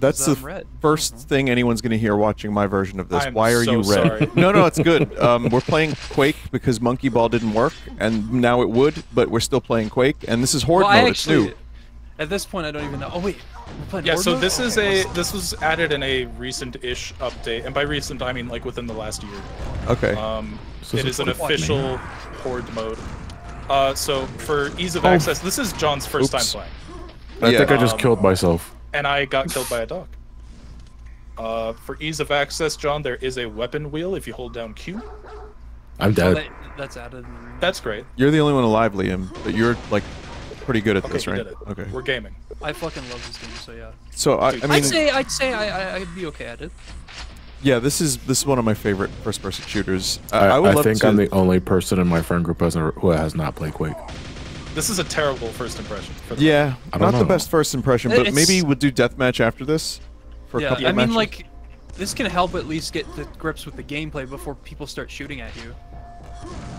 That's the I'm red. first thing anyone's going to hear watching my version of this. I'm Why are so you red? sorry. no, no, it's good. Um, we're playing Quake because Monkey Ball didn't work, and now it would, but we're still playing Quake, and this is Horde Well, mode. I it's actually, new. at this point, I don't even know. Oh wait, we're Yeah, Horde so mode? this is Okay, a let's- this was added in a recent-ish update, and by recent I mean like within the last year. Okay. Um, So it this is an is what, man? official horde mode. Uh, so for ease of Oh. access, this is John's first Oops. time playing, I Yeah. think I just Um, killed myself. And I got killed by a dog. Uh, for ease of access, John, there is a weapon wheel if you hold down Q. I'm dead. that- that's added. In the remake. That's great. You're the only one alive, Liam, but you're like pretty good at Okay, this, right? did it. Okay. We're gaming. I fucking love this game, so yeah. So I, I mean, I'd say I'd say I, I I'd be okay at it. yeah, this is this is one of my favorite first-person shooters. Uh, I, I, would I love think to. I'm the only person in my friend group who has not played Quake. This is a terrible first impression. For the Yeah, don't not the best first impression, but It's- maybe we'll do deathmatch after this. For a Yeah, couple I of mean matches. like, this can help at least get the grips with the gameplay before people start shooting at you,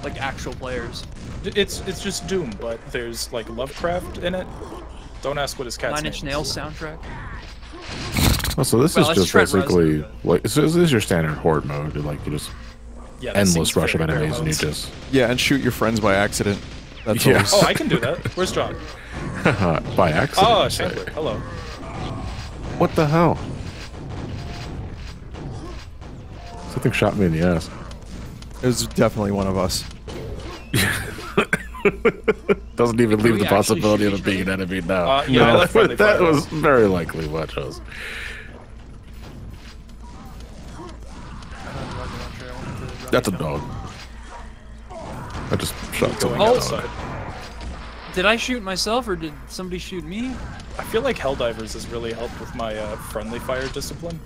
like actual players. It's it's just Doom, but there's like Lovecraft in it. Don't ask what his cat's Nine name Inch is. Nails soundtrack. Oh, so this Well, is just basically like so this is your standard horde mode. Like you just Yeah, endless rush of enemies and you just yeah, and shoot your friends by accident. That's Yeah. always. Oh, I can do that. Where's John? by accident. Oh, you say. Chandler. Hello. What the hell? Something shot me in the ass. It was definitely one of us. Doesn't even leave the possibility of it being an enemy now. Uh, yeah, I left friendly that was very likely what us. That's a dog. I just shot Going someone. Oh. outside. Did I shoot myself or did somebody shoot me? I feel like Helldivers has really helped with my uh, friendly fire discipline.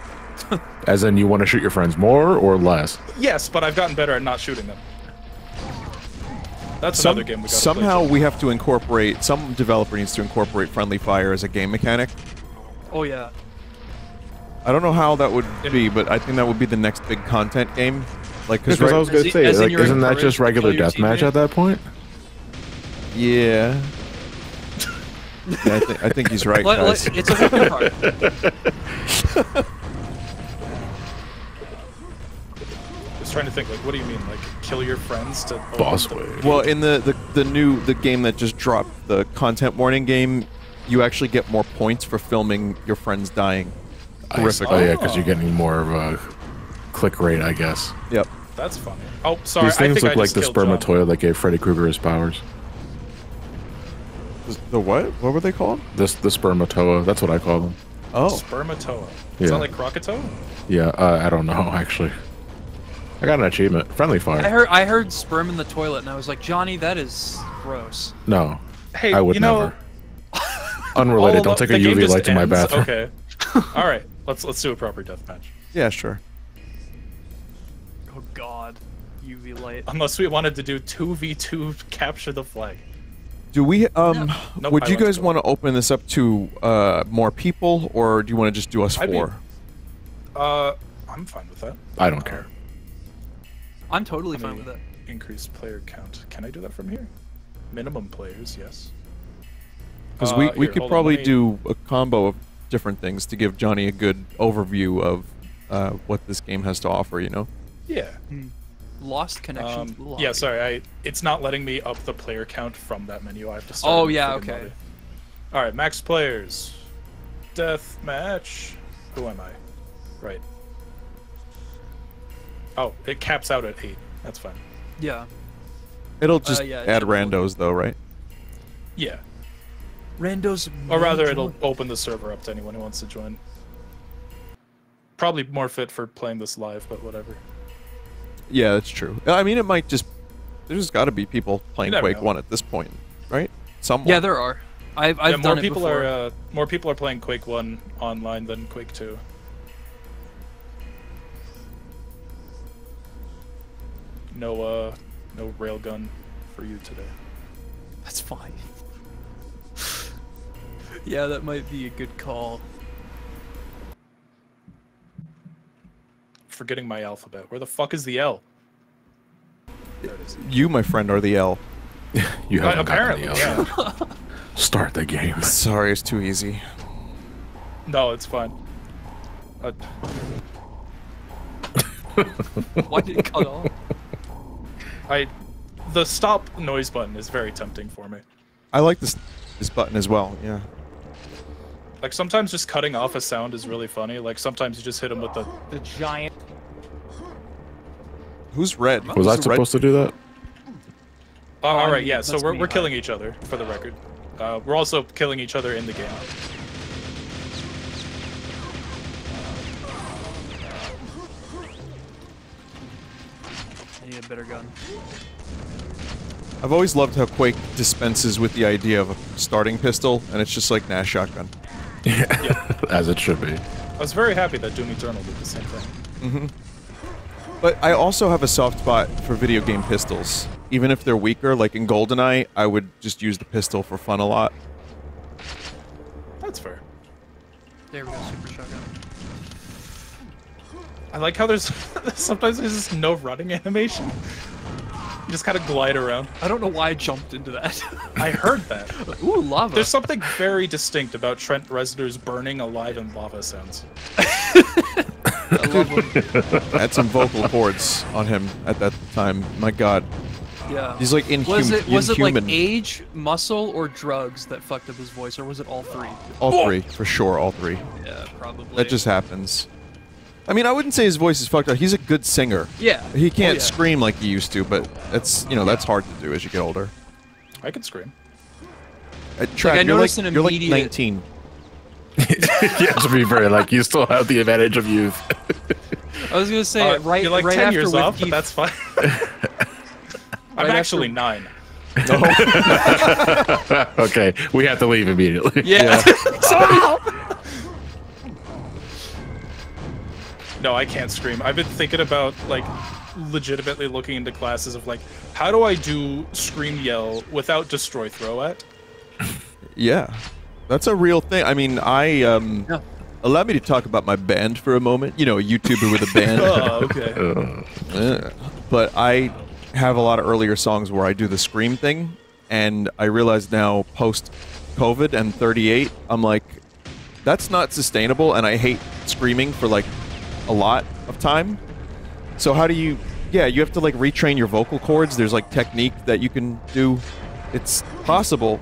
As in, you want to shoot your friends more or less? Yes, but I've gotten better at not shooting them. That's Some, another game we got. somehow play, we have to incorporate. Some developer needs to incorporate friendly fire as a game mechanic. Oh yeah. I don't know how that would be, but I think that would be the next big content game. Like, because Because I was going in- to say, as like, isn't that just regular deathmatch at that point? yeah. yeah I, thi- I think he's right, Let- let- guys. it's a weapon card. I was trying to think, like, what do you mean, like, kill your friends to open Boss the- wave. Well, in the, the the new the game that just dropped, the content warning game, you actually get more points for filming your friends dying. I- Horrific. Oh yeah, because you're getting more of a click rate, I guess. Yep. That's funny. Oh, sorry. These I things think look I like the killed spermatoia that gave Freddy Krueger his powers. The what? What were they called? This the spermatoa. That's what I call them. Oh, Spermatoa. Yeah. Is that like Krakatoa? Yeah, uh, I don't know actually. I got an achievement. Friendly fire. I heard I heard sperm in the toilet and I was like, Johnny, that is gross. No, Hey, I would you know, never. Unrelated. don't take a UV just light to my ends? bathroom. Okay. All right. Let's let's do a proper deathmatch. yeah, sure. UV light. Unless we wanted to do two v two capture the flag. Do we? Um, Nope, would I you guys want to open this up to uh, more people, or do you want to just do us I'd be- four? Uh, I'm fine with that. I don't care. I'm totally I fine with that. Increase player count. Can I do that from here? Minimum players, yes. Because Uh, we, we here, could hold on, probably do a combo of different things to give Johnny a good overview of uh, what this game has to offer. You know. Yeah. Lost connection. Um, to yeah, sorry, I it's not letting me up the player count from that menu. I have to start. Oh, yeah, okay. lobby. All right, max players, death match. Who am I? Right. Oh, it caps out at eight. That's fine. Yeah. It'll just yeah, add should- randos though, right? Yeah. Randos. Or rather, may it'll open the server up to anyone who wants to join. Probably more fit for playing this live, but whatever. Yeah, that's true. I mean, it might just. There's got to be people playing Quake know. One at this point, right? Someone. Yeah, there are. I've I've yeah, more done people before. are uh, more people are playing Quake One online than Quake Two. No, uh, no railgun for you today. That's fine. yeah, that might be a good call. Forgetting my alphabet. Where the fuck is the L? There it is. You, my friend, are the L. You Uh, haven't apparently, the yeah. Start the game. Sorry, it's too easy. No, it's fine. Uh, Why did it cut off? I, the stop noise button is very tempting for me. I like this this button as well. Yeah. Like sometimes just cutting off a sound is really funny. Like sometimes you just hit them with the. The giant. Who's red? Was I Who's the red- supposed to do that? Oh, all right, yeah. So we're we're hi. killing each other for the record. Uh, we're also killing each other in the game. I need a better gun. I've always loved how Quake dispenses with the idea of a starting pistol, and it's just like nah, shotgun. Yeah. As it should be. I was very happy that Doom Eternal did the same thing. But I also have a soft spot for video game pistols. Even if they're weaker, like in GoldenEye, I would just use the pistol for fun a lot. That's fair. There we go, super shotgun. I like how there's sometimes there's just no running animation. You just kind of glide around. I don't know why I jumped into that. I heard that. Ooh, lava. There's something very distinct about Trent Reznor's burning alive in lava sounds. I love them. I had some vocal cords on him at that time. My God, Yeah. he's like inhum- was it was it like age, muscle, or drugs that fucked up his voice, or was it all three? all three for sure. All three. Yeah, probably. That just happens. I mean, I wouldn't say his voice is fucked up. He's a good singer. Yeah. He can't Oh, yeah. scream like he used to, but that's you know that's hard to do as you get older. I can scream. Uh, Trav, I you're noticed like, an you're like 19. yeah, to be fair, like you still have the advantage of youth. I was gonna say Uh, right you're like right 10 after years with off, but that's fine. I'm Right actually after- nine. okay, we have to leave immediately. Yeah. Sorry. No, I can't scream. I've been thinking about like legitimately looking into classes of like how do I do scream yell without destroy throw at? Yeah, that's a real thing. I mean, I um, Yeah. allow me to talk about my band for a moment. You know, a YouTuber with a band. Oh, okay. Uh, but I have a lot of earlier songs where I do the scream thing, and I realize now post COVID and 38, I'm like, that's not sustainable, and I hate screaming for like a lot of time. So how do you? Yeah, you have to like retrain your vocal cords. There's like technique that you can do. It's possible,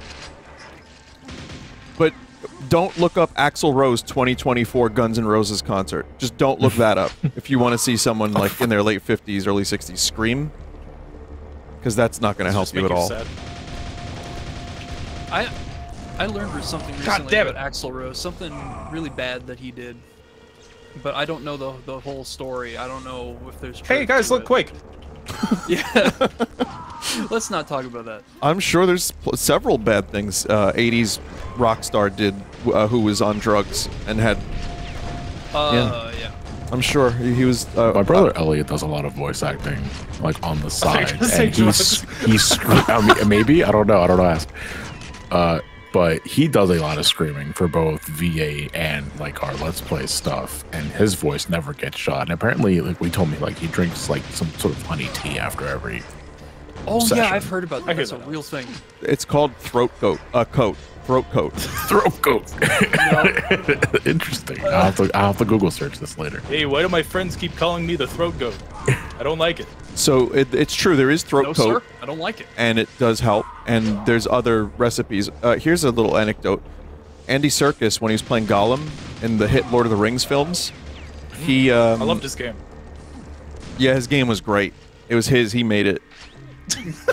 but don't look up Axl Rose 2024 Guns N' Roses concert. Just don't look that up if you want to see someone like in their late 50s, early 60s scream, because that's not going to help you at all. sad. I I learned something God recently damn about Axl Rose, something really bad that he did. But I don't know the the whole story. I don't know if there's. Hey guys, look it. Quake. Yeah. Let's not talk about that. I'm sure there's several bad things uh, 80s rock star did uh, who was on drugs and had. Uh, yeah. I'm sure he, he was. Uh, my brother Elliot does a lot of voice acting, like on the thought side, gonna say and he's he's I mean, maybe I don't know. I don't know. Ask. But he does a lot of screaming for both VA and like our Let's Play stuff, and his voice never gets shot. And apparently, like we told me, like he drinks like some sort of honey tea after every. Oh Session. yeah, I've heard about that. hear That's a real thing. It's called throat coat. Uh, coat. Throat coat. Throat coat. Interesting. I'll have, to, I'll have to Google search this later. Hey, why do my friends keep calling me the throat goat? I don't like it. So it, it's true. There is throat No coat. sir, I don't like it. and it does help. And there's other recipes. Uh, here's a little anecdote. Andy Serkis, when he was playing Gollum in the hit Lord of the Rings films, he um, I love his game. yeah, his game was great. It was his. He made it.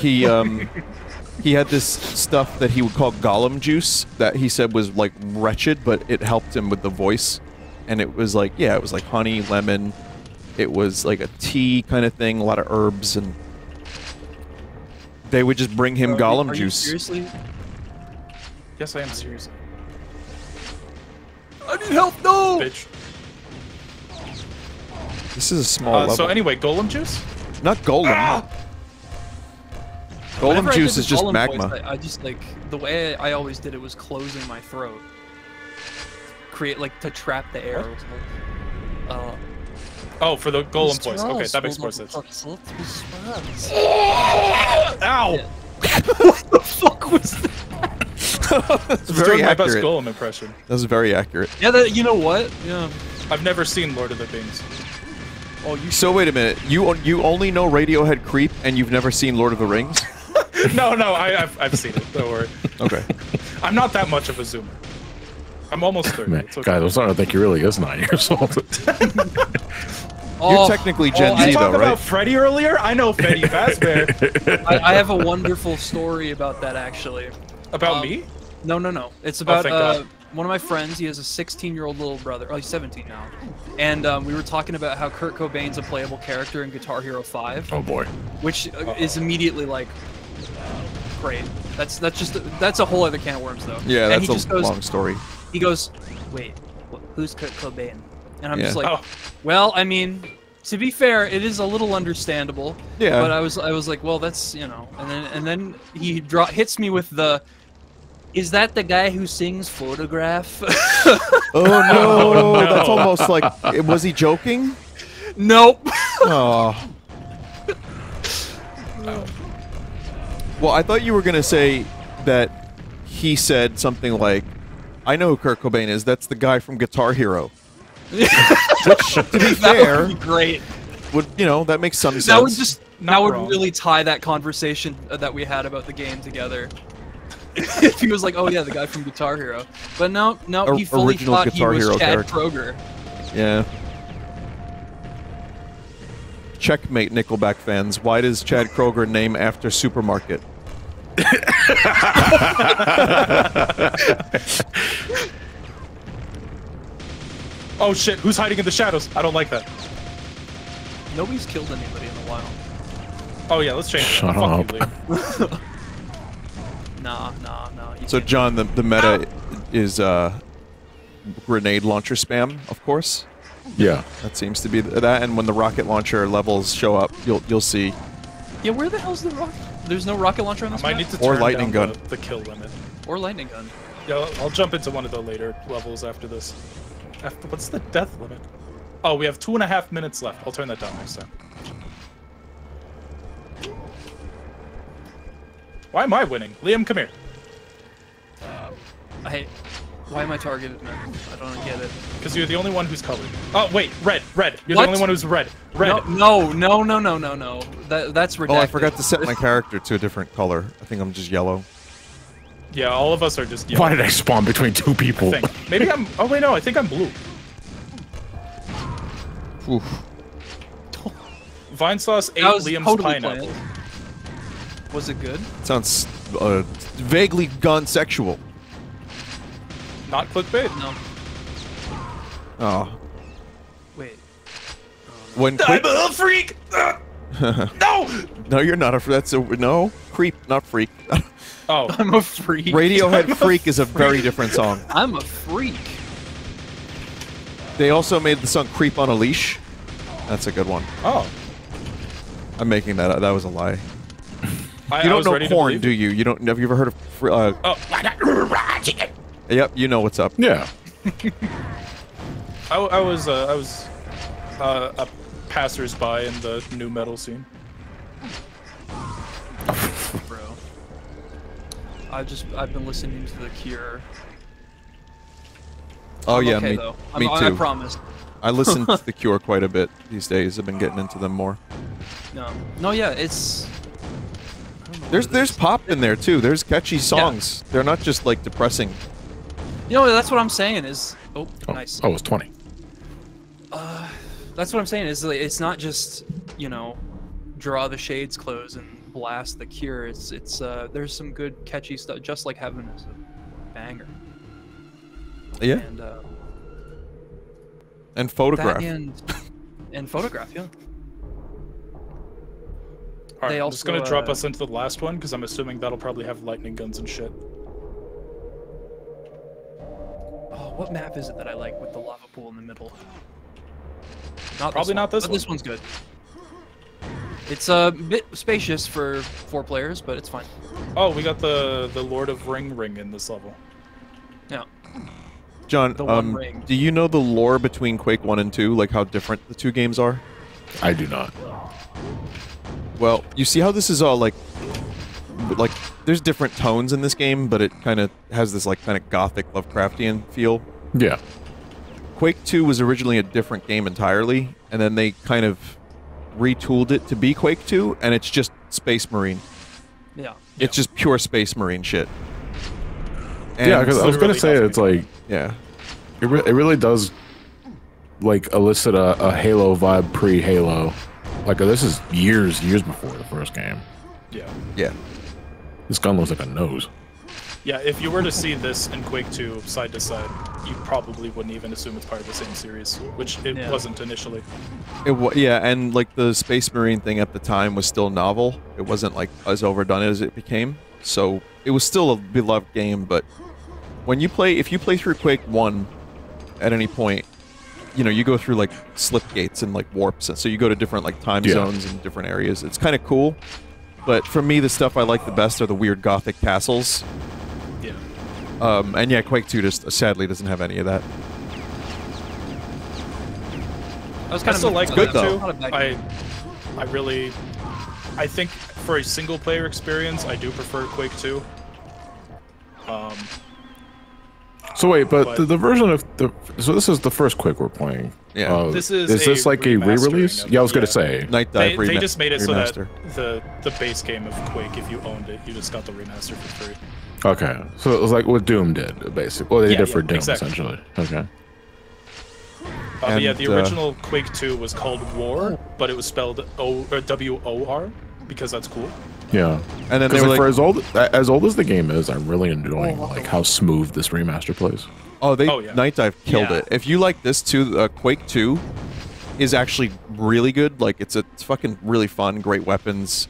He um, he had this stuff that he would call Gollum juice that he said was like wretched, but it helped him with the voice. And it was like yeah, it was like honey, lemon. It was like a tea kind of thing, a lot of herbs, and they would just bring him Are you- Gollum are you juice. seriously? Yes, I am serious. I need help. No. Bitch. This is a small Uh, level. so anyway, golem juice? Not Golem. Ah! Golem Whenever juice is just magma. voice, I, I just like the way I always did it was closing my throat, create like to trap the air. Oh, for the golem voice. Okay, that makes more sense. Ow! Ow! what the fuck was that? That's It's doing very my best accurate. Golem impression. That's very accurate. Yeah, that, you know what? Yeah. I've never seen Lord of the Rings. Oh, you So wait a minute. You you only know Radiohead Creep and you've never seen Lord of the Rings? no, no, I, I've, I've seen it. Don't worry. Okay. I'm not that much of a zoomer. I'm almost 30. Man, okay. guys, I'm starting to think he really is nine years old. You're Oh, technically oh, Gen I Z You though, talk about right? Freddy earlier? I know Freddy Fazbear. I, I have a wonderful story about that actually. About Um, me? No, no, no. It's about thank uh, one of my friends. He has a 16-year-old little brother. Oh, he's 17 now. And um, we were talking about how Kurt Cobain's a playable character in Guitar Hero 5, oh boy. which uh, is immediately like great. That's that's just that's a whole other can of worms though. Yeah, and that's he a goes, long story. He goes, wait, who's Kurt Cobain? And I'm just like, Oh. well, I mean, to be fair, it is a little understandable. Yeah. But I was I was like, well, that's you know, and then and then he draw hits me with the. Is that the guy who sings Photograph? Oh no, no. that's almost like was he joking? nope. Oh. Well, I thought you were gonna say that he said something like, "I know who Kurt Cobain is. That's the guy from Guitar Hero." Which, to be that fair, would be great. would you know that makes some sense. That would just Not that would wrong. really tie that conversation that we had about the game together. if he was like, "Oh yeah, the guy from Guitar Hero," but no, no, O- he fully original thought Guitar he was Hero Chad character. Kroeger. Yeah. Checkmate, Nickelback fans. Why does Chad Kroeger name after supermarket? Oh shit, who's hiding in the shadows? I don't like that. Nobody's killed anybody in a while. Oh yeah, let's change Shut that. Fuck up. you, Lee. Nah, nah, nah. So, John, the, the meta is uh, grenade launcher spam, of course. Yeah. That seems to be that. And when the rocket launcher levels show up, you'll you'll see. Yeah, where the hell's the rocket? There's no rocket launcher on I this might map? need to Or lightning down gun. The, the kill limit. or lightning gun. Yeah, I'll, I'll jump into one of the later levels after this. After, what's the death limit? Oh, we have two and a half minutes left. I'll turn that down next time. Why am I winning? Liam, come here. Uh, I. Why am I targeted, man? I don't get it. Because you're the only one who's colored. Oh, wait, red, red. You're What? the only one who's red. Red. No, no, no, no, no, no, no. That that's redacted. Oh, I forgot to set my character to a different color. I think I'm just yellow. Yeah, all of us are just yellow. Why did I spawn between two people? I think. Maybe I'm. Oh, wait, no, I think I'm blue. Oof. Vinesauce ate Liam's totally pineapple. planned. Was it good? Sounds uh, vaguely gone sexual. Not clickbait. No. Oh, Wait. when I'm a freak. No. no, you're not a. freak. That's a no creep, not freak. Oh, I'm a freak. Radiohead Freak is a very different song. I'm a freak. They also made the song "Creep on a Leash." That's a good one. oh. I'm making that. up. That was a lie. I, You don't was know ready to Korn, do you? You don't. Have you ever heard of? fr- Uh, Oh, yep, you know what's up. Yeah. I, I was uh, I was uh, a passersby in the nu metal scene. bro. I've just I've been listening to The Cure. Oh I'm yeah, okay, me, though. me I'm, I too. promise. I listen to The Cure quite a bit these days. I've been getting into them more. No, no, yeah, it's. I don't know There's there's pop in there too. There's catchy songs. They're not just like depressing. You know, that's what I'm saying is. Oh, Oh, nice. oh, it's 20. Uh, That's what I'm saying is like, it's not just you know, draw the shades close and blast the Cure. It's it's uh there's some good catchy stuff. Just like Heaven is a banger. Yeah. And uh, And photograph. and and photograph, yeah. All They right, I'm just gonna also, drop uh, us into the last one because I'm assuming that'll probably have lightning guns and shit. What map is it that I like with the lava pool in the middle? Not Probably this not one, this but one. This one's good. It's a bit spacious for four players, but it's fine. Oh, we got the the Lord of Ring ring in this level. Yeah. John, The um, do you know the lore between Quake One and Two? Like how different the two games are? I do not. Well, you see how this is all like like there's different tones in this game, but it kind of has this like kind of gothic Lovecraftian feel. Yeah. Quake 2 was originally a different game entirely, and then they kind of retooled it to be Quake 2, and it's just Space Marine. Yeah. It's just pure Space Marine shit. yeah, because I was gonna say it's like yeah, it, re- it really does like elicit a, a Halo vibe pre Halo. Like this is years years before the first game. Yeah. yeah. This gun looks like a nose. Yeah, if you were to see this in Quake 2 side to side, you probably wouldn't even assume it's part of the same series, which it Yeah. wasn't initially. It wa- yeah, and like the Space Marine thing at the time was still novel. It wasn't like as overdone as it became. So it was still a beloved game, but when you play, if you play through Quake One, at any point, you know you go through like slip gates and like warps, and so you go to different like time Yeah. zones and different areas. It's kind of cool, but for me, the stuff I like the best are the weird gothic castles. Yeah. Um, and yeah, Quake Two just sadly doesn't have any of that. I was I kind still of like good, Quake though. 2. Not a bad I. I really, I think for a single player experience, I do prefer Quake 2. Um, So wait, but, But- the, the version of the so this is the first Quake we're playing. Yeah. Uh, This is is this a like a re-release? of Yeah, I it, was gonna say. Night they, Dive they rema- just made it so that remaster. the the base game of Quake, if you owned it, you just got the remaster for free. Okay, so it was like what Doom did, basically. Well, they Yeah, did for Doom exactly. essentially. Okay. Uh, but yeah, And, the uh, original Quake 2 was called War, but it was spelled O or W O R because that's cool. Yeah. And then they were like, for as old as old as the game is, I'm really enjoying like how smooth this remaster plays. Oh, they Oh, yeah. Nightdive killed Yeah. it. If you like this too, uh, Quake Two is actually really good. Like it's a it's fucking really fun, great weapons,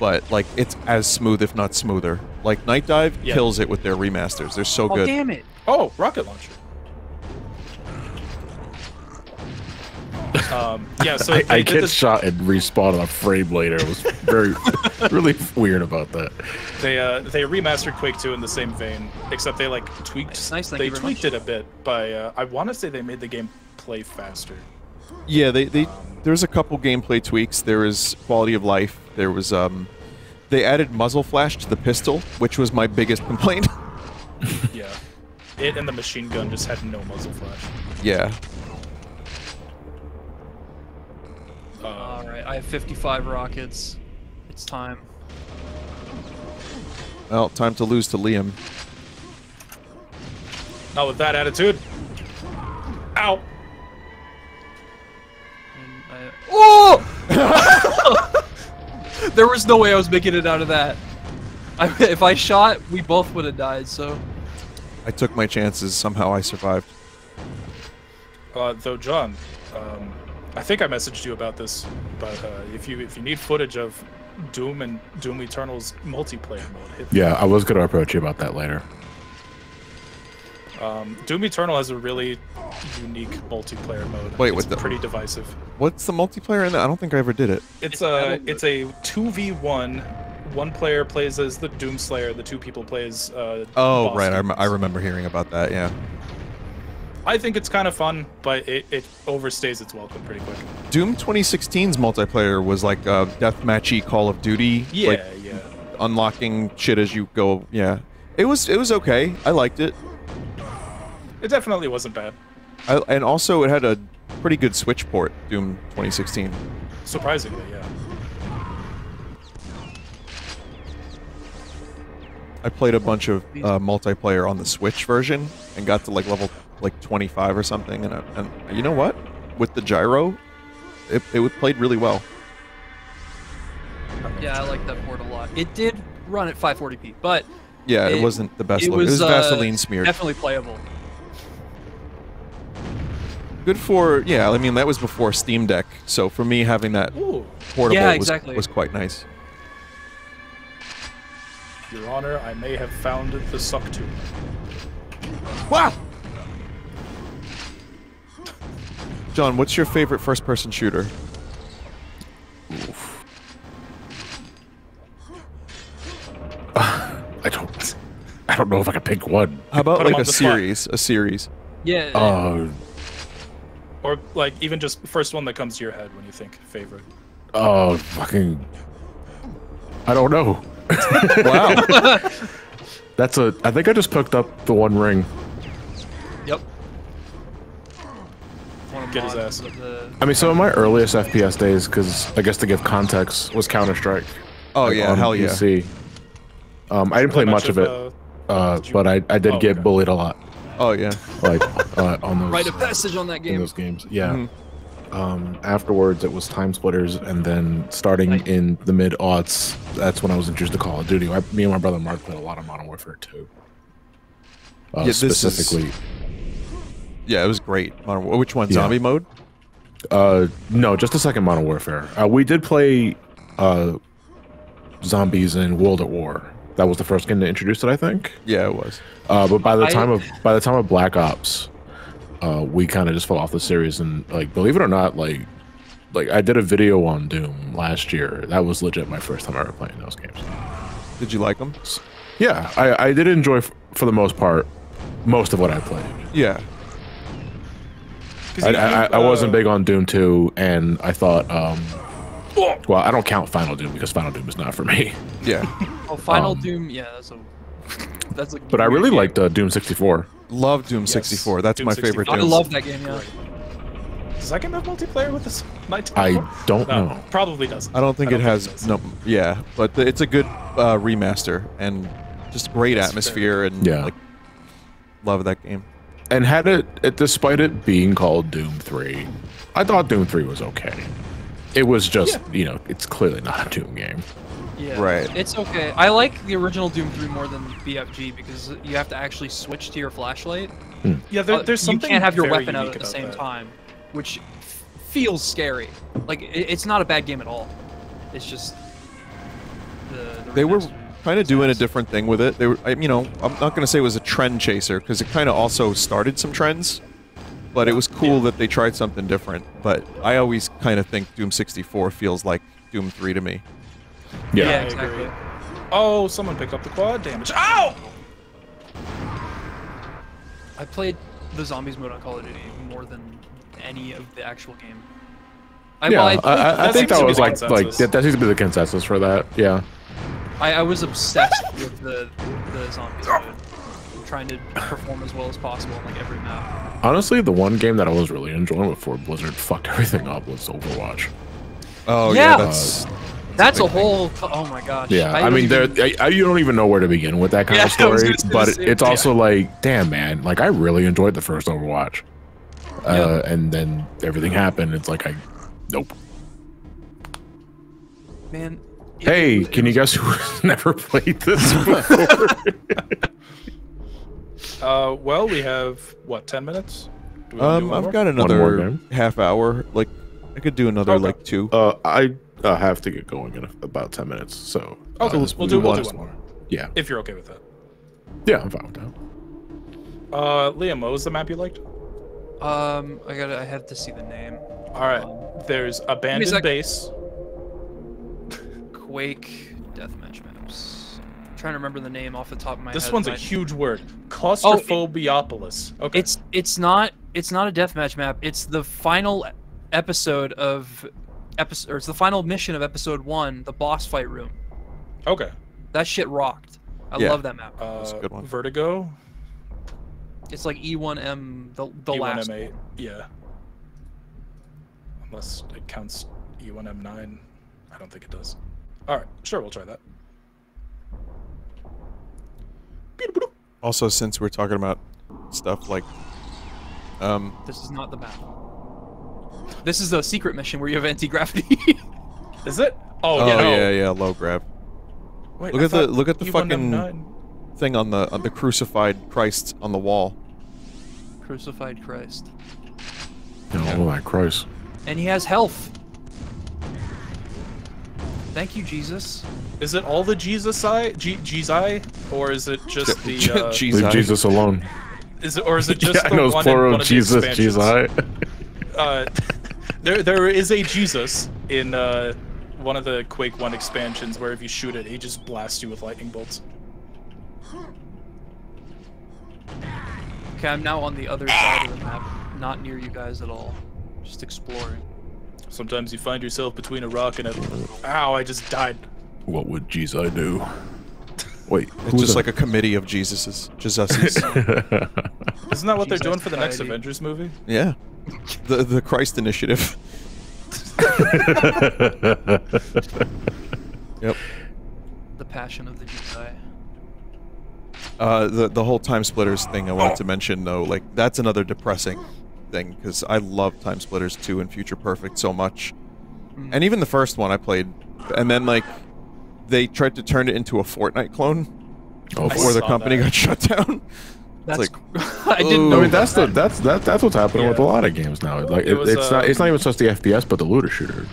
but like it's as smooth, if not smoother. Like Nightdive Yeah. kills it with their remasters. They're so Oh good. damn it! Oh, rocket launcher. Um, yeah, so I, they I get this- shot and respawn on a frame later. It was very, really weird about that. They uh, they remastered Quake 2 in the same vein, except they like tweaked. Nice, nice, they you very tweaked much. it a bit by. Uh, I want to say they made the game play faster. Yeah, they they there's a couple gameplay tweaks. There was quality of life. There was um, they added muzzle flash to the pistol, which was my biggest complaint. Yeah, it and the machine gun just had no muzzle flash. yeah. Uh, All right, I have 55 rockets. It's time. Well, time to lose to Liam. not with that attitude. Ow! I... Oh! there was no way I was making it out of that. I, if I shot, we both would have died. So I took my chances. Somehow I survived. Uh, though, John, um, I think I messaged you about this, but uh, if you if you need footage of Doom and Doom Eternal's multiplayer mode, hit Yeah, I was gonna approach you about that later. Um, Doom Eternal has a really unique multiplayer mode. Wait, it's the- pretty divisive. What's the multiplayer in that? I don't think I ever did it. It's I a don't- it's a two v one. One player plays as the Doom Slayer. The two people plays. Uh, Oh, boss right. I, rem- I remember hearing about that. Yeah. I think it's kind of fun, but it, it overstays its welcome pretty quick. Doom 2016's multiplayer was like a deathmatchy Call of Duty. Yeah, Like yeah. unlocking shit as you go. Yeah. It was it was okay. I liked it. It definitely wasn't bad. I, and also it had a pretty good Switch port. Doom 2016. Surprisingly, yeah. I played a bunch of uh, multiplayer on the Switch version and got to like level like 25 or something. And, and you know what? With the gyro, it, it played really well. yeah, I like that port a lot. It did run at 540p, but Yeah, it, It- wasn't the best. it look. was, it was uh, Vaseline smeared. definitely playable. Good for yeah. I mean that was before Steam Deck, so for me having that Ooh, portable Yeah, was, exactly. was quite nice. Your Honor, I may have found the suck tube. Wow. John, what's your favorite first-person shooter? I don't. I don't know if I can pick one. How about Put 'em like a the spot. series? A series. Yeah. Uh, Or like even just first one that comes to your head when you think favorite. oh, fucking. I don't know. Wow. That's a. I think I just picked up the One Ring. Get his ass. the- I mean, so of my earliest FPS days, because I guess to give context, was Counter Strike. Oh yeah, hell yeah. PC. Um, I didn't play much of it, uh, did but I, I did Oh, get okay. bullied a lot, Oh yeah. like uh, on those Rite of passage on that in game. those games. Yeah. Mhm. Um, afterwards, it was Time Splitters, and then starting Like- in the mid aughts, that's when I was introduced to Call of Duty. I, me and my brother Mark played a lot of Modern Warfare 2. Uh, Yeah, this is- specifically, Yeah, it was great. Modern War- Which one? Yeah. Zombie mode? uh, no, just the second Modern Warfare. Uh, we did play uh, zombies in World at War. That was the first game to introduce it, I think. Yeah, it was. Uh, but by the I- time of by the time of Black Ops, uh, we kind of just fell off the series, and like believe it or not, like like I did a video on Doom last year. That was legit my first time ever playing those games. Did you like them? Yeah, I, I did enjoy f- for the most part most of what I played. Yeah. 'Cause I, I, you, I wasn't big on Doom 2, and I thought, um, well, I don't count Final Doom because Final Doom is not for me. Yeah. Oh, Final Um, Doom. Yeah, that's a. That's a. But I really game. liked uh, Doom 64. Love Doom Yes, 64. That's Doom my favorite 64. I love that game. Yeah. Does that game have multiplayer with this nighttime? I don't No, know. probably doesn't. I don't think I it don't has. does. no. Yeah, but the, it's a good uh, remaster and just great Yes, atmosphere and Yeah. like love that game. And had it, it, despite it being called Doom 3, I thought Doom 3 was okay. It was just, you know, it's clearly not a Doom game. Yeah. Right. It's okay. I like the original Doom 3 more than BFG because you have to actually switch to your flashlight. Yeah, there, Uh, there's something. You can't have your weapon out at the same that. time, which f- feels scary. Like it, it's not a bad game at all. It's just the. the They were remaster kind of doing a different thing with it. They were, I, you know, I'm not going to say it was a trend chaser because it kind of also started some trends, but it was cool that they tried something different. But I always kind of think Doom 64 feels like Doom 3 to me. Yeah. Yeah, I exactly. agree. Oh, someone picked up the quad damage. Ow! I played the zombies mode on Call of Duty more than any of the actual game. I, Yeah, well, I, I, I, I think that was the like, like that, that seems to be the consensus for that. Yeah. I, I was obsessed with the the zombies mode, trying to perform as well as possible on like every map. Honestly, the one game that I was really enjoying before Blizzard fucked everything up was Overwatch. Oh Yeah. yeah, that's That's a big whole. Oh my gosh. Yeah, I, don't mean, there even- I, I, you don't even know where to begin with that kind Yeah, of story. gonna say the But same it's thing. also like, damn, man, like I really enjoyed the first Overwatch, uh, and then everything happened. It's like I, nope. man. It- Hey, it can you was- guess who's never played this before? Uh, well, we have what? Ten minutes. Do we wanna do Um, I've more? got another half hour. Like, I could do another Okay. like two. uh, I uh, have to get going in about ten minutes, so Okay, uh, we'll, we'll do we'll do one one more Yeah, if you're okay with that. yeah, I'm fine with that. Uh, Liam, what was the map you liked? Um, I gotta. I have to see the name. All right, there's abandoned sec. base. Quake deathmatch maps. I'm trying to remember the name off the top of my This head. This one's a huge word. Claustrophobopolis. okay. It's it's not it's not a deathmatch map. It's the final episode of episode or it's the final mission of episode one, the boss fight room. okay. That shit rocked. I Yeah. love that map. Uh, That's a good one. Vertigo. It's like E1M the the last. E1M8. Yeah. Unless it counts E E1M9. I don't think it does. All right, sure, we'll try that. Also, since we're talking about stuff like, um, This is not the map. This is a secret mission where you have anti gravity. Is it? Oh, oh yeah, no. yeah, yeah, low grav Wait, Look I at the- look at the E1M9 thing on the on the crucified Christ on the wall. Crucified Christ. Oh my Christ! And he has health. Thank you, Jesus. Is it all the Jesus eye, G- Jesus, or is it just the? Uh, Jeez, Leave Jesus alone. is it, or is it just yeah, the I know it's one in plural one of of the Jesus. expansions? Jesus. Uh, there, there is a Jesus in uh, one of the Quake One expansions where if you shoot it, he just blasts you with lightning bolts. Okay, I'm now on the other side of the map, not near you guys at all. Just exploring. Sometimes you find yourself between a rock and a. Ow! I just died. What would Jesus do? Wait, It's just like a committee of Jesuses, Jesuses. Isn't that what they're Jesus doing for the next Avengers movie? yeah, the the Christ Initiative. Yep. The Passion of the Jedi. Uh, the the whole time splitters thing I wanted to mention though, like that's another depressing thing because I love time splitters 2 and Future Perfect so much, and even the first one I played, and then like they tried to turn it into a Fortnite clone Oh, before the company that. got shut down. That's like, I didn't know. I mean, that's the that's that that's what's happening with a lot of games now. Like It it, was, it's not it's not um, even just the FPS, but the looter shooter.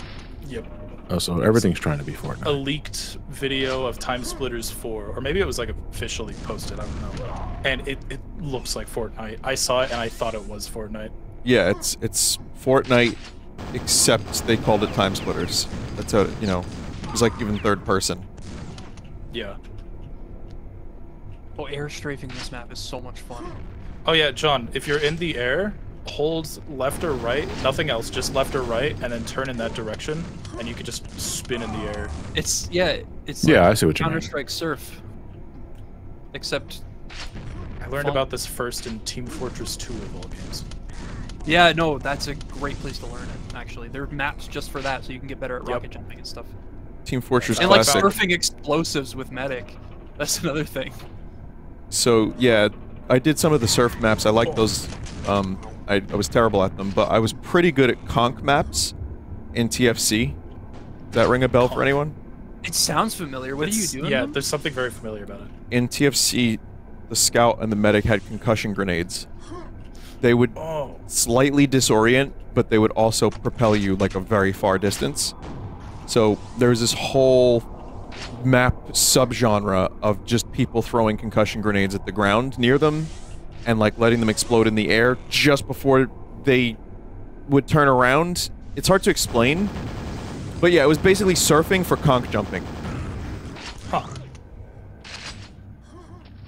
Yep. Uh, so everything's trying to be Fortnite. A leaked video of Time Splitters 4, or maybe it was like officially posted, I don't know. And it, it looks like Fortnite. I saw it and I thought it was Fortnite. Yeah, it's it's Fortnite, except they called it time splitters. That's how you know. It was like even third person. Yeah. Oh, air strafing this map is so much fun. Oh yeah, John, if you're in the air, hold left or right, nothing else, just left or right, and then turn in that direction, and you can just spin in the air. It's yeah, it's Yeah, like I see what you mean. Counter Strike Surf. Except, I learned Fun. about this first in Team Fortress 2 of all games. Yeah, no, that's a great place to learn it. Actually, there are maps just for that, so you can get better at Yep. rocket jumping and stuff. Team Fortress And like surfing explosives with medic. That's another thing. So yeah, I did some of the surf maps. I like those. Um, I, I was terrible at them, but I was pretty good at conch maps in TFC. Does that ring a bell for anyone? It sounds familiar. What are you doing? Yeah, them? there's something very familiar about it. In TFC, the scout and the medic had concussion grenades. They would Oh. slightly disorient, but they would also propel you like a very far distance. So there's this whole map subgenre of just people throwing concussion grenades at the ground near them and like letting them explode in the air just before they would turn around. It's hard to explain. But yeah, it was basically surfing for conch jumping. Huh.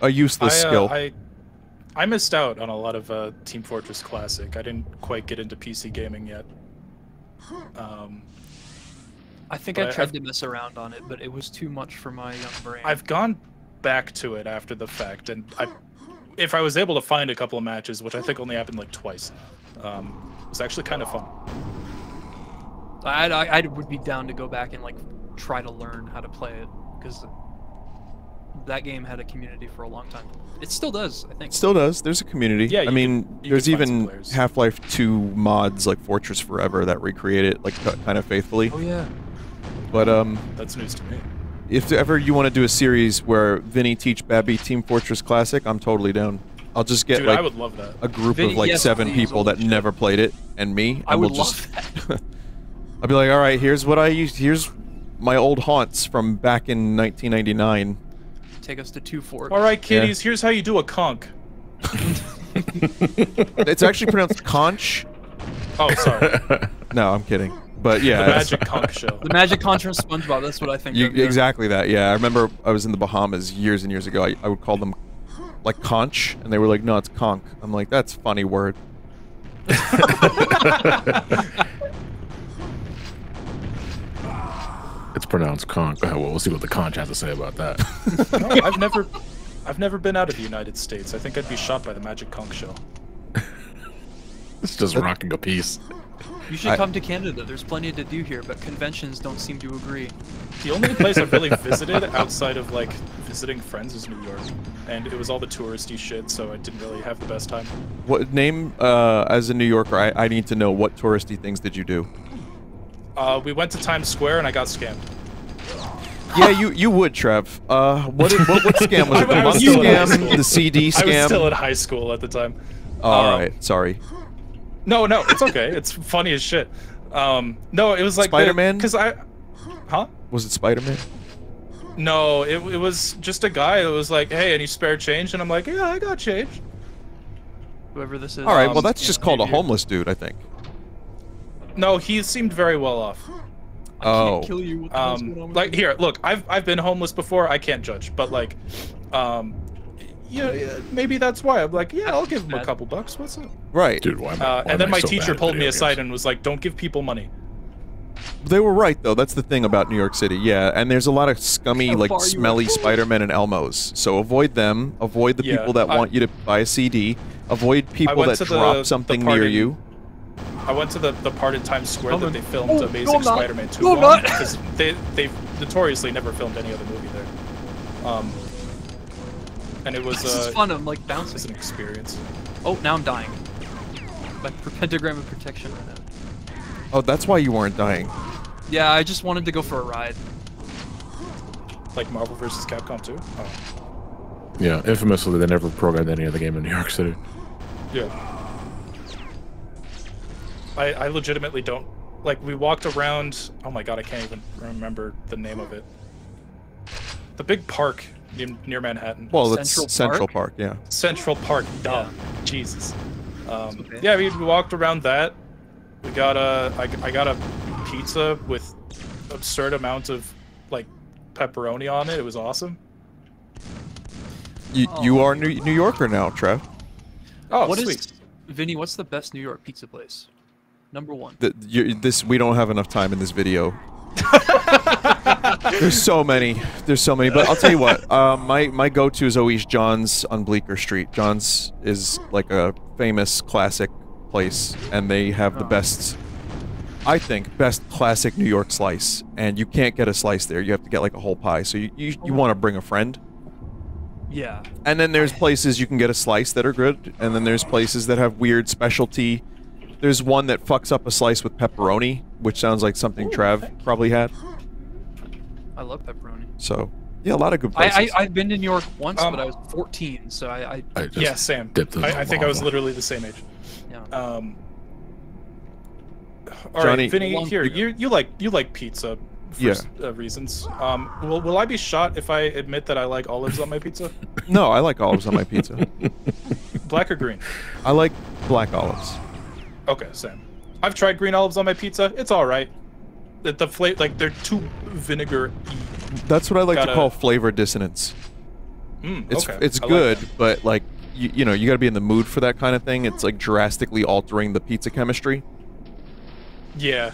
A useless I, uh, skill. I, I missed out on a lot of uh, Team Fortress Classic. I didn't quite get into PC gaming yet. Um, I think I tried I've- to mess around on it, but it was too much for my young brain. I've gone back to it after the fact, and I, if I was able to find a couple of matches, which I think only happened like twice, um, it was actually kind of fun. I, I, I would be down to go back and like try to learn how to play it because that game had a community for a long time. It still does, I think. Still does. There's a community. Yeah, I mean, can- there's can find some even. Half-Life 2 mods like Fortress Forever that recreate it like kind of faithfully. oh yeah. But um, That's news to me. if ever you want to do a series where Vinny teach Babby Team Fortress Classic, I'm totally down. I'll just get Dude, like I would love that. a group Vinny- of like yes, seven people that shit. never played it and me. I and would we'll just, love that. I'll be like, all right, here's what I used. Here's my old haunts from back in 1999. Take us to two four. All right, kiddies, here's how you do a conch. It's actually pronounced conch. Oh, sorry. No, I'm kidding. But yeah, the magic conch show. The Magic Contra SpongeBob. That's what I think. You, exactly that. Yeah, I remember I was in the Bahamas years and years ago. I, I would call them like conch, and they were like, "No, it's conch." I'm like, "That's a funny word." It's pronounced conch. Well, we'll see what the conch has to say about that. No, I've never, I've never been out of the United States. I think I'd be shot by the magic conch show. it's just rocking a piece. You should I- come to Canada. There's plenty to do here, but conventions don't seem to agree. The only place I've really visited outside of like visiting friends is New York, and it was all the touristy shit, so I didn't really have the best time. What name? Uh, as a New Yorker, I, I need to know what touristy things did you do? Uh, we went to Times Square and I got scammed. Yeah, you you would, Trav. Uh, what did, what, what scam was it? The was month still in high scam, the CD scam. I was still in high school at the time. All um, right, sorry. No, no, it's okay. it's funny as shit. Um, no, it was like Spider-Man? Because I, huh? Was it Spider-Man? No, it, it was just a guy that was like, "Hey, any spare change?" And I'm like, "Yeah, I got change." Whoever this is. All right, Um, well that's yeah, just called a homeless dude, I think. No, he seemed very well off. I can't Oh. kill you. What the hell's going on Um, with like here, look, I've I've been homeless before. I can't judge, but like, um, yeah, yeah, maybe that's why I'm like, yeah, I'll give him a couple bucks. What's up? Right. Dude, why am I, Uh, and am then I my so teacher pulled me aside games? and was like, "Don't give people money." They were right though. That's the thing about New York City. Yeah, and there's a lot of scummy, How like smelly were. Spider-Men and Elmos. So avoid them. Avoid the Yeah, people that I- want you to buy a CD. Avoid people that drop the something part near you. I went to the, the part in Times Square Oh, that they filmed Oh, Amazing I'm. Spider-Man 2 No, on, because they they've notoriously never filmed any other movie there. Um, and it was This is uh, fun. I'm like it was an experience. Oh, now I'm dying. My pentagram of protection right now. Oh, that's why you weren't dying. Yeah, I just wanted to go for a ride. Like Marvel vs. Capcom 2. Oh, Yeah, infamously, they never programmed any other game in New York City. yeah. I I legitimately don't like. We walked around. Oh my god, I can't even remember the name of it. The big park near, near Manhattan. Well, that's Central Central Park? Park. Yeah. Central Park. Duh. Yeah. Jesus. Um, okay. Yeah, we, we walked around that. We got a. I, I got a pizza with absurd amount of like pepperoni on it. It was awesome. You, Oh. you are New, New Yorker now, Trav. Oh, What is, sweet. Vinny? What's the best New York pizza place? Number one. Th- you, this we don't have enough time in this video. There's so many. There's so many. But I'll tell you what. Uh, my my go-to is always John's on Bleecker Street. John's is like a famous classic place, and they have the Oh. best. I think best classic New York slice, and you can't get a slice there. You have to get like a whole pie. So you you, you want to bring a friend. Yeah. And then there's places you can get a slice that are good, and then there's places that have weird specialty. There's one that fucks up a slice with pepperoni, which sounds like something Trav probably had. I love pepperoni. So, yeah, a lot of good I, places. I I've been to New York once, Um, but I was 14, so I, I I Yeah, Sam. I, I think I was literally the same age. yeah. Um. All right, Johnny- Vinny. Long Here, you you like you like pizza. For Yeah. uh, reasons. Um. Will Will I be shot if I admit that I like olives on my pizza? no, I like olives on my pizza. Black or green? I like black olives. Okay, Sam. I've tried green olives on my pizza. It's all right. The, the flavor, like they're too vinegar. That's what I like to Gotta- call flavor dissonance. Mm, It's okay. it's I like good, that. but like you, you know, you got to be in the mood for that kind of thing. It's like drastically altering the pizza chemistry. yeah.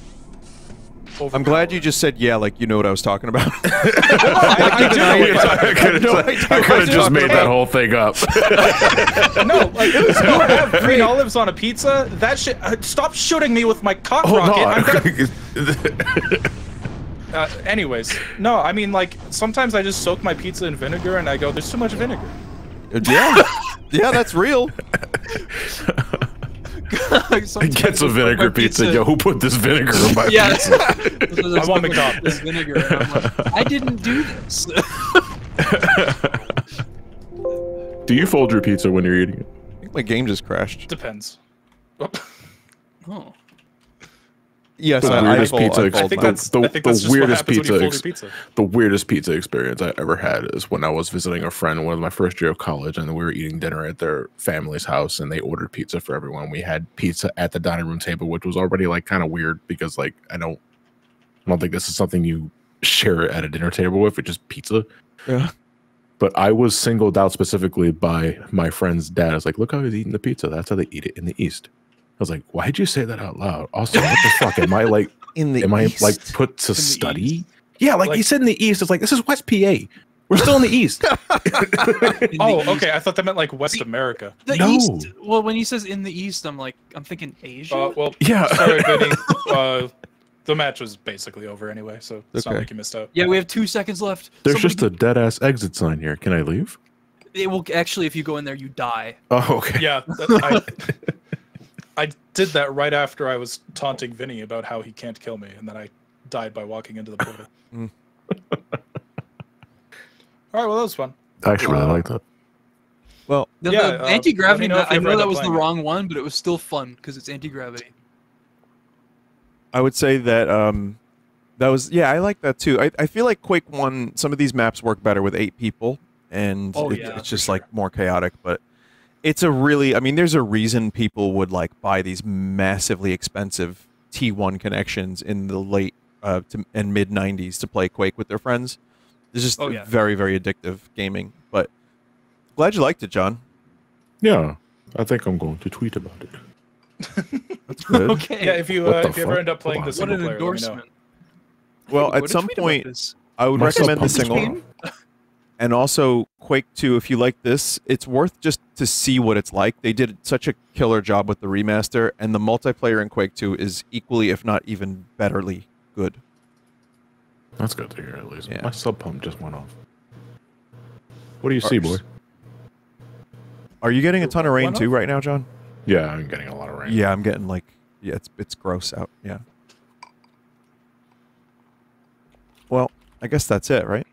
I'm glad you just said yeah, like you know what I was talking about. I, I do know what you're talking I could have I just, know I what could have just made that whole thing up. No, like you have green olives on a pizza. That shit. Uh, stop shooting me with my cock Hold rocket. I'm gonna- uh, anyways, no, I mean like sometimes I just soak my pizza in vinegar and I go, "There's too much vinegar." yeah, yeah, that's real. Sometimes Gets a I put my vinegar pizza. Yo, who put this vinegar on my Yeah. pizza? I want McDonald's. This vinegar. I'm like, I didn't do this. Do you fold your pizza when you're eating it? I think my game just crashed. Depends. oh. Yes, The I, I weirdest fold- pizza I I think that's the- I think that's just weirdest pizza when you fold ex- pizza. The weirdest pizza experience I ever had is when I was visiting a friend, one of my first year of college, and we were eating dinner at their family's house, and they ordered pizza for everyone. We had pizza at the dining room table, which was already like kind of weird because like I don't, I don't think this is something you share at a dinner table with. It's just pizza. Yeah. But I was singled out specifically by my friend's dad. I was like, "Look how he's eating the pizza. That's how they eat it in the East." I was like, "Why'd you say that out loud?" Also, what the fuck am I like? in the Am I like put to study? East? Yeah, like, he Like- said in the East. It's like this is West PA. We're still in the East. In the Oh, East. okay. I thought that meant like West America. The No. East. Well, when he says in the East, I'm like, I'm thinking Asia. Uh, well, Yeah. sorry, Vinny. Uh, the match was basically over anyway, so it's not Okay. like you missed out. yeah, we have two seconds left. There's Somebody just a dead ass exit sign here. Can I leave? It will actually, if you go in there, you die. Oh, okay. Yeah, that- I, I did that right after I was taunting Vinny about how he can't kill me, and then I died by walking into the portal. Mm. All right, well that was fun. I actually really Uh, like that. well, The, Yeah, the uh, anti gravity. let me know if I you ever know that was the playing it. wrong one, but it was still fun because it's anti gravity. I would say that um, that was yeah, I like that too. I, I feel like Quake One, some of these maps work better with eight people, and Oh, it- yeah, it's just sure. like more chaotic. But it's a really, I mean, there's a reason people would like buy these massively expensive T1 connections in the late uh, to, and mid '90s to play Quake with their friends. It's just Oh, yeah. very, very addictive gaming. But glad you liked it, John. Yeah. I think I'm going to tweet about it. That's good. Okay. Yeah, if you uh, if you ever end up playing Hold the on. what an player, let me know. endorsement. Well, Hey, at some point. I would My recommend the single. Game? and also Quake 2 if you like this it's worth just to see what it's like they did such a killer job with the remaster and the multiplayer in Quake 2 is equally if not even betterly good That's good to hear at least. Yeah. My sub pump just went off. What do you see, boy? are you getting a ton of rain too right now John Yeah, I'm getting a lot of rain. yeah I'm getting like yeah it's it's gross out yeah well I guess that's it right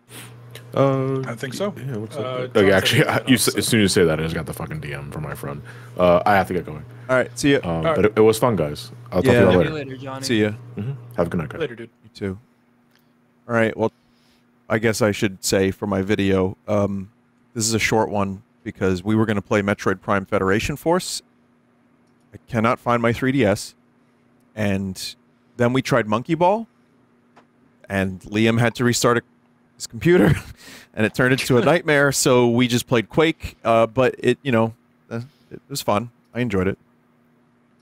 Uh, I think so. Yeah, it looks Uh, like that. John Okay, actually, I, you, it s- off, as soon as you say that, I just got the fucking DM from my friend. Uh, I have to get going. all right see ya Um, right. But it, it was fun, guys. I'll talk Yeah. to you all See you later. later, Johnny. see ya hmm Have a good night, guys. Later, dude. You too. All right. Well, I guess I should say for my video, um, this is a short one because we were going to play Metroid Prime Federation Force. I cannot find my 3DS, and then we tried Monkey Ball, and Liam had to restart his computer, and it turned into a nightmare. So we just played Quake, uh, but it, you know, uh, it was fun. I enjoyed it.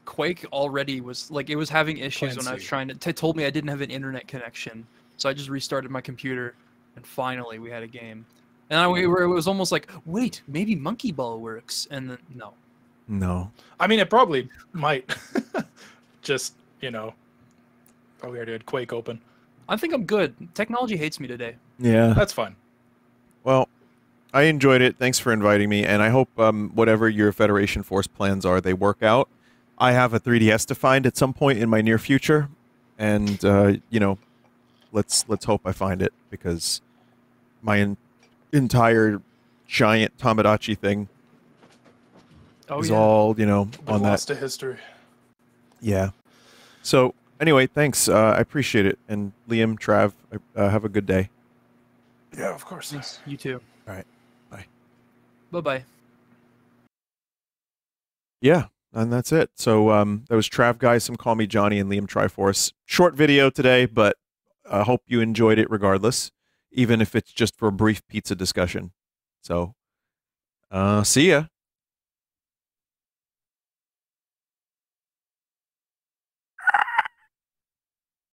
Quake already was like it was having issues when I was trying to. T- told me I didn't have an internet connection, so I just restarted my computer, and finally we had a game. And I, we were, it was almost like, wait, maybe Monkey Ball works, and then no. No. I mean, it probably might. Just you know. Oh, we already had Quake open. I think I'm good. Technology hates me today. Yeah. That's fine. Well, I enjoyed it. Thanks for inviting me, and I hope um, whatever your Federation Force plans are, they work out. I have a 3DS to find at some point in my near future, and uh, you know, let's let's hope I find it because my en- entire giant Tamagotchi thing Oh is yeah. all you know Been on that. lost to history. Yeah. So anyway, thanks. Uh, I appreciate it, and Liam, Trav, uh, have a good day. Yeah, of course. Thanks. You too. All right. Bye. Bye bye. Yeah, and that's it. So um, that was Trav Guys, some call me Johnny, and Liam Triforce. Short video today, but I hope you enjoyed it regardless, even if it's just for a brief pizza discussion. So, uh, see ya.